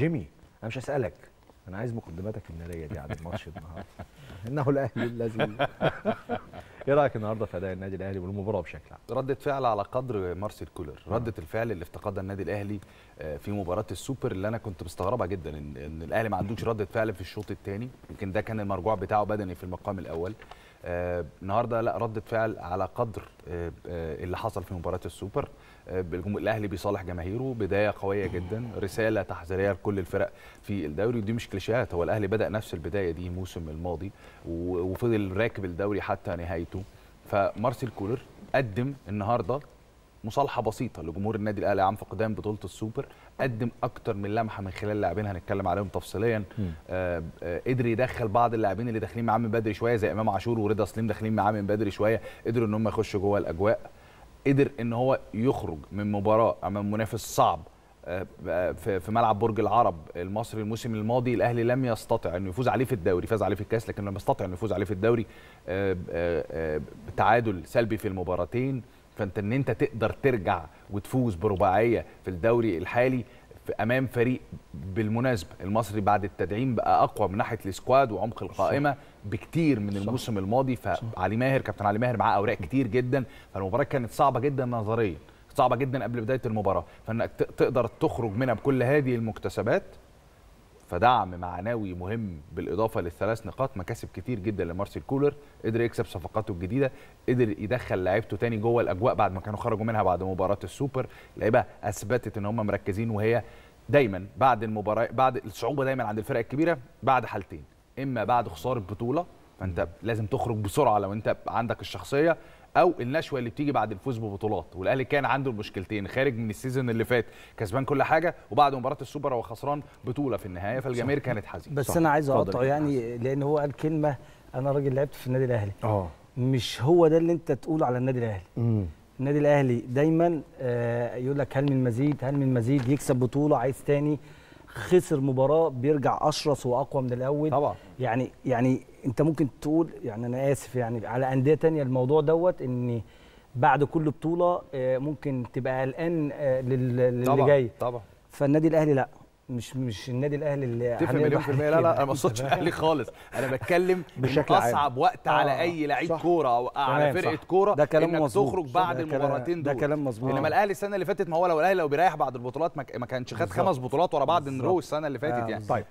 جيمي أنا مش هسألك. أنا عايز مقدماتك الناريه دي عن الماتش النهارده. إنه الأهلي الذي إيه رأيك النهارده في أداء النادي الأهلي والمباراة بشكل عام؟ ردة فعل على قدر مارسيل كولر. ردة الفعل اللي افتقدها النادي الأهلي آه، في مباراة السوبر اللي أنا كنت مستغربها جدا ان, إن الأهلي ما عندوش ردة فعل في الشوط الثاني. يمكن ده كان المرجوع بتاعه بدني في المقام الأول. آه، النهارده لا ردة فعل على قدر آه، آه، اللي حصل في مباراة السوبر. آه، الأهلي بيصالح جماهيره بداية قوية جدا رسالة تحذيرية لكل الفرق في الدوري ودي مش كليشيهات. هو الأهلي بدأ نفس البداية دي الموسم الماضي وفضل راكب الدوري حتى نهايته. فمارسيل كولر قدم النهارده مصالحة بسيطة لجمهور النادي الأهلي عن فقدان بطولة السوبر قدم أكتر من لمحة من خلال اللاعبين هنتكلم عليهم تفصيليا. آه قدر يدخل بعض اللاعبين اللي داخلين معاه من بدري شوية زي إمام عاشور ورضا سليم داخلين معاه من بدري شوية قدروا إن هم يخشوا جوه الأجواء. قدر إن هو يخرج من مباراة أمام منافس صعب آه، آه، في ملعب برج العرب المصري الموسم الماضي. الأهلي لم يستطع إنه يفوز عليه في الدوري فاز عليه في الكاس لكن لم يستطع إنه يفوز عليه في الدوري. آه، بتعادل سلبي في المباراتين. فانت ان انت تقدر ترجع وتفوز برباعية في الدوري الحالي امام فريق بالمناسبة المصري بعد التدعيم بقى أقوى من ناحية السكواد وعمق القائمة بكتير من الموسم الماضي فعلي ماهر كابتن علي ماهر معاه أوراق كتير جدا فالمباراة كانت صعبة جدا نظريا صعبة جدا قبل بداية المباراة فإنك تقدر تخرج منها بكل هذه المكتسبات فدعم معنوي مهم بالإضافة للثلاث نقاط مكاسب كتير جدا لمارسيل كولر قدر يكسب صفقاته الجديدة قدر يدخل لعيبته تاني جوه الأجواء بعد ما كانوا خرجوا منها بعد مباراة السوبر. لعيبه أثبتت إن هم مركزين وهي دايما بعد المباراة بعد الصعوبة دايما عند الفرق الكبيرة بعد حالتين إما بعد خسارة بطولة فأنت لازم تخرج بسرعة لو أنت عندك الشخصية أو النشوة اللي بتيجي بعد الفوز ببطولات. والأهلي كان عنده المشكلتين خارج من ال season اللي فات كسبان كل حاجة وبعد مباراة السوبر هو خسران بطولة في النهاية فالجماهير كانت حزينة. بس صح. أنا عايز اقطعه يا يعني لأن هو قال كلمة أنا راجل لعبت في النادي الأهلي. آه. مش هو ده اللي أنت تقوله على النادي الأهلي. النادي الأهلي دايما آه، يقول لك هل من مزيد هل من مزيد يكسب بطولة عايز تاني. خسر مباراة بيرجع أشرس وأقوى من الأول. طبعا. يعني يعني أنت ممكن تقول يعني أنا آسف يعني على أندية تانية الموضوع دوت إن بعد كل بطولة آه، ممكن تبقى قلقان آه، لل- للي طبعا جاي. طبعا. فالنادي الأهلي لأ. مش مش النادي الأهلي اللي تفهم مليون في المية لا. لا أنا ما اقصدش الأهلي خالص أنا بتكلم بشكل عام. أصعب وقت آه، على أي لعيب. كورة أو على فرقة. كورة ده كلام إنك. تخرج بعد ده المباراتين ده دول كلام مظبوط. إنما الأهلي السنة اللي فاتت ما هو لو الأهلي لو بيريح بعد البطولات ما كانش خد. خمس بطولات ورا بعض إن رو بالظبط. السنة اللي فاتت آه، يعني طيب